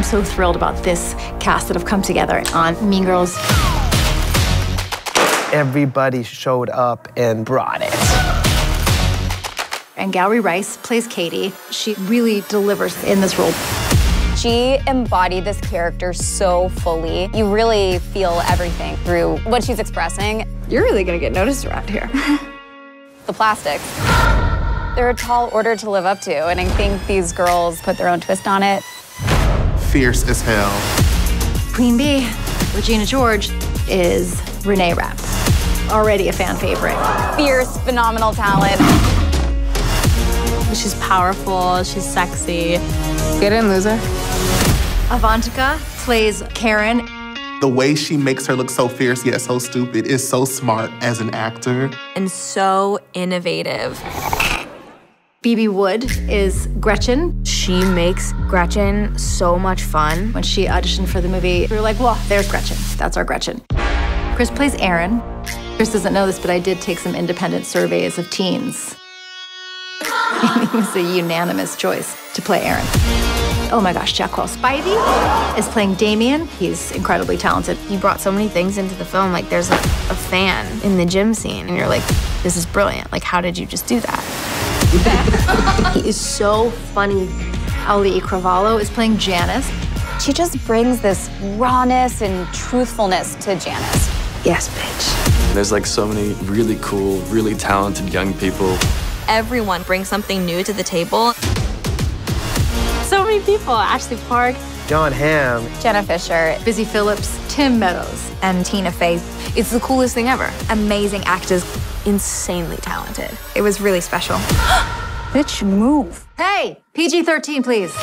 I'm so thrilled about this cast that have come together on Mean Girls. Everybody showed up and brought it. Angourie Rice plays Cady. She really delivers in this role. She embodied this character so fully. You really feel everything through what she's expressing. You're really gonna get noticed around here. the plastics. They're a tall order to live up to, and I think these girls put their own twist on it. Fierce as hell. Queen Bee, Regina George, is Renee Rapp. Already a fan favorite. Fierce, phenomenal talent. She's powerful, she's sexy. Get in, loser. Avantika plays Karen. The way she makes her look so fierce yet so stupid is so smart as an actor. And so innovative. Bebe Wood is Gretchen. She makes Gretchen so much fun. When she auditioned for the movie, we were like, well, there's Gretchen. That's our Gretchen. Chris plays Aaron. Chris doesn't know this, but I did take some independent surveys of teens. it was a unanimous choice to play Aaron. Oh my gosh, Jaquel Spivey is playing Damian. He's incredibly talented. He brought so many things into the film. Like there's like a fan in the gym scene, and you're like, this is brilliant. Like, how did you just do that? He is so funny. Auli'i Cravalho is playing Janis. She just brings this rawness and truthfulness to Janis. Yes, bitch. There's like so many really cool, really talented young people. Everyone brings something new to the table. So many people. Ashley Park. Jon Hamm. Jenna Fischer. Busy Philipps. Tim Meadows. And Tina Fey. It's the coolest thing ever. Amazing actors. Insanely talented. It was really special. Bitch, move. Hey, PG 13, please.